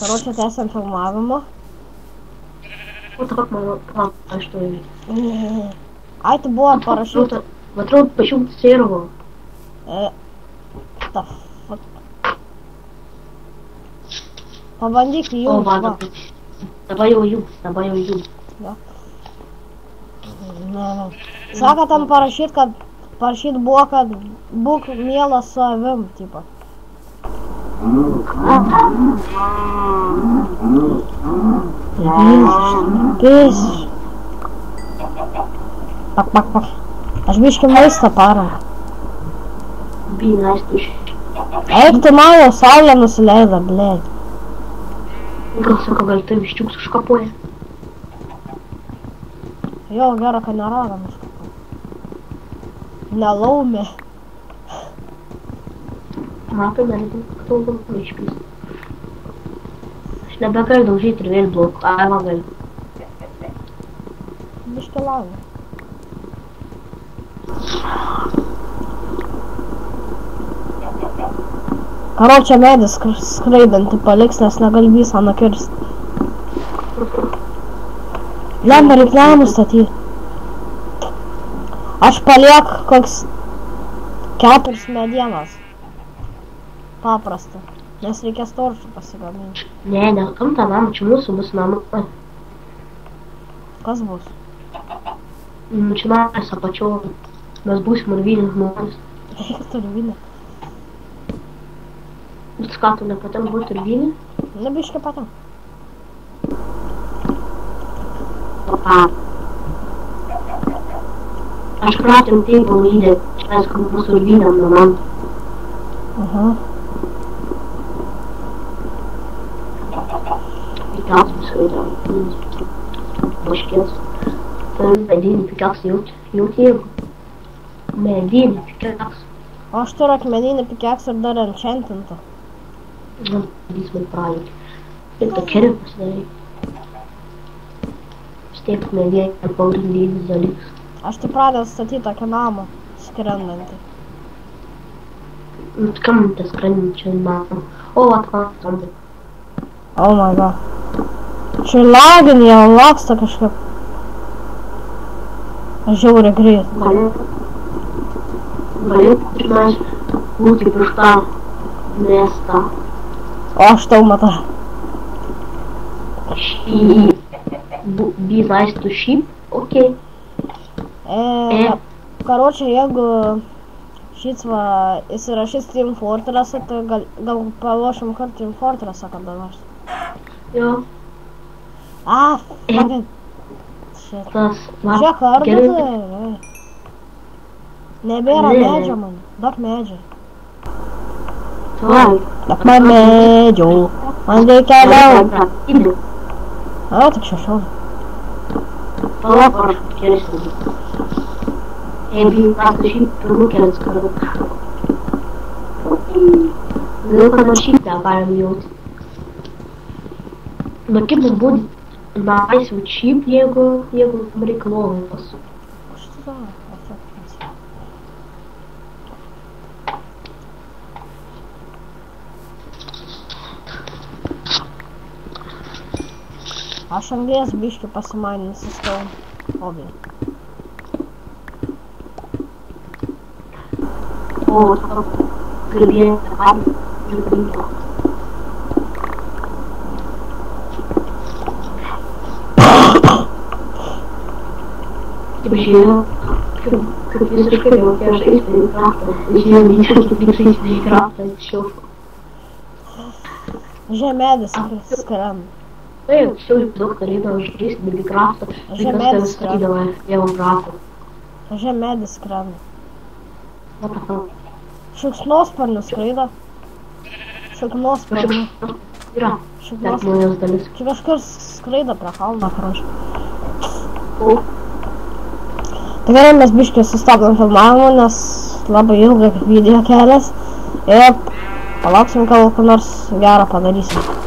Короче, сейчас информаруємо. Отак мало план, а что? я. А это было парашют. он почему серого? Э, да, вот. Побанди к О, ладно. Давай его юг, давай юг. Да. Сага там парашютка, парашют блока, бок мела с АВМ, типа. Jėzus, Pak, pak, pak. Aš biškiu maistą parą. Binaštis. Eik tu mano, saulė nusileido, blėt. Gal sako, gal tai viščiuks užkapuoja. Jo, gero, kad nerado mus. Nelaumė. Matai, dar daug papildomų išpys. Aš nebegaliu daužyti ir vėl blokavimą galiu. Biškė laimė. Karočią medį skraidantį paliks, nes negali visą nukirst. Lem, reik lemų statyti. Aš paliek koks keturis medienas. Paprasta. Nes reikės torčių pasigaminti. Ne, ne, kam tą namą, čia mūsų bus namai. Kas bus? Nu, čia namas apačio. Mes būsim urviniai žmonės. Reikia turi vinę. Bet ką tu nepatem būti urviniai? Nu, biški patam. Papa. Aš pratėm taip valydė, čia mes kaip mūsų urviniam namam. Aha. Pickaxe skraidām. Paškės. Tai medinį pickaxe jaut, jaut jėgų. Medinį pickaxe. O aš turiu akmeninį pikeksą ir dar enchantintą. Nu, jis man praeitį. Ir tokia pasidarė. Stiek medinį pagrindinis dalykas. Aš tik pradėjau statyti tokį namą skrendantį. Nu, kam tas skrendinčio man? O, atvažiuoju. Oh my god. Čia laginė, jau laksta kažkaip. Žiauriai greit. Pirmas būti prieš tą miestą. O aš tau matau. Bu- Be nice to sheep. Okei. E, karočią, jeigu šis va įsirašys Team Fortressą, tai gal, gal palošim kartu Team Fortressą kada nors. Yo. Ah, é. tá fucking shit. Tá Já quero quero... dizer. Libera média, mano. Dark média. Dark médio. Mandei calão. Ah, tá que chachorro. Fala agora, porque eles tudo. Envio bastante tudo que eles colocaram. Nunca hum, não tinha para mim outro. Но кем он будет? Mas o его, его jego fabryk Lolos. Что за Аж англес більше посимає на сестер обі. О, так, грибі, грибі, грибі, žinių, kaip visiškai veikia žaisti įkraftą. Žemė visiškai kaip žaisti įkraftą anksčiau. Žemėdis skram. Tai anksčiau daug darydavo žaisti įkraftą. Žemėdis skram. Jau graftą. Žemėdis skram. Šikšnosparnis skraido. Šikšnosparnis. Yra. Šikšnosparnis. Čia kažkur skraido prie kalno, prašau. Gerai, mes biškiai sustabdom filmavimą, nes labai ilgai video kelias. Ir palauksim, kol ką nors gerą padarysim.